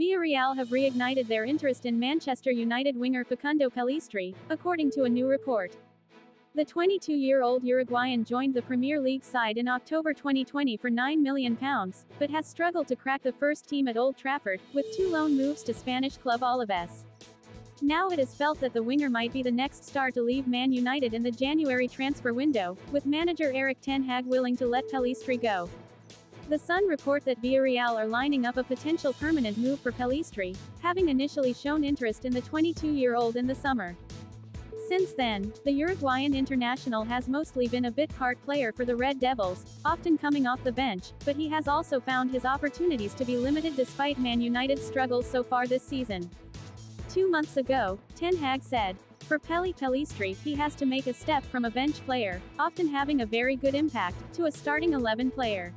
Villarreal have reignited their interest in Manchester United winger Facundo Pellistri, according to a new report. The 22-year-old Uruguayan joined the Premier League side in October 2020 for £9 million, but has struggled to crack the first team at Old Trafford, with two loan moves to Spanish club Alaves. Now it is felt that the winger might be the next star to leave Man United in the January transfer window, with manager Erik Ten Hag willing to let Pellistri go. The Sun report that Villarreal are lining up a potential permanent move for Pellistri, having initially shown interest in the 22-year-old in the summer. Since then, the Uruguayan international has mostly been a bit part player for the Red Devils, often coming off the bench, but he has also found his opportunities to be limited despite Man United's struggles so far this season. Two months ago, Ten Hag said, for Pelli Pellistri, he has to make a step from a bench player, often having a very good impact, to a starting 11 player.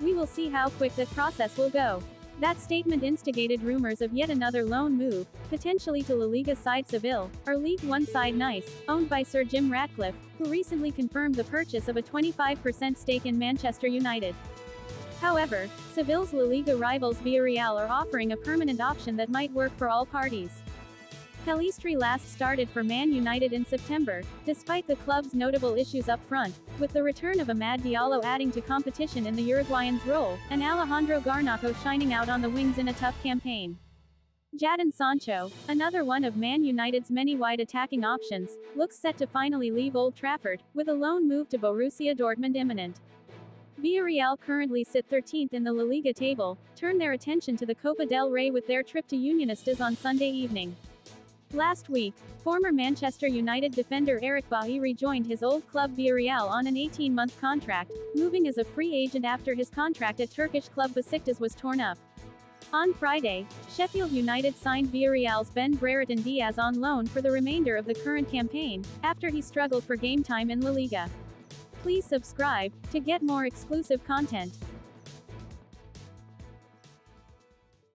We will see how quick that process will go. That statement instigated rumors of yet another loan move, potentially to La Liga side Seville, or League One side Nice, owned by Sir Jim Ratcliffe, who recently confirmed the purchase of a 25% stake in Manchester United. However, Seville's La Liga rivals Villarreal are offering a permanent option that might work for all parties. Pellistri last started for Man United in September, despite the club's notable issues up front, with the return of Amad Diallo adding to competition in the Uruguayan's role, and Alejandro Garnacho shining out on the wings in a tough campaign. Jadon Sancho, another one of Man United's many wide attacking options, looks set to finally leave Old Trafford, with a loan move to Borussia Dortmund imminent. Villarreal currently sit 13th in the La Liga table, turn their attention to the Copa del Rey with their trip to Unionistas on Sunday evening. Last week, former Manchester United defender Eric Bailly rejoined his old club Villarreal on an 18-month contract, moving as a free agent after his contract at Turkish club Besiktas was torn up. On Friday, Sheffield United signed Villarreal's Ben Brereton Diaz on loan for the remainder of the current campaign, after he struggled for game time in La Liga. Please subscribe, to get more exclusive content.